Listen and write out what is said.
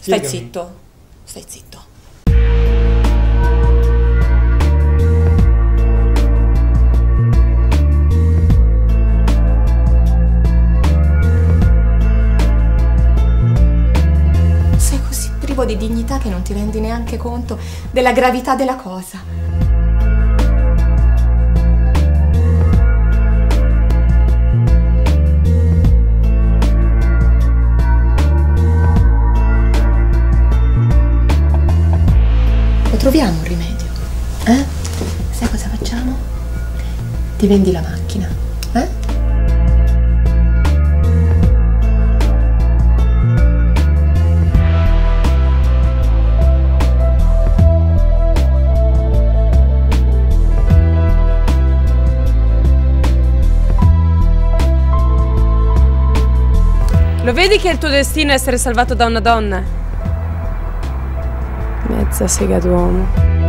Stai Spiegami. zitto. Stai zitto. Sei così privo di dignità che non ti rendi neanche conto della gravità della cosa. Troviamo un rimedio? Eh? Sai cosa facciamo? Ti vendi la macchina, eh? Lo vedi che il tuo destino è essere salvato da una donna? za svega duhovno.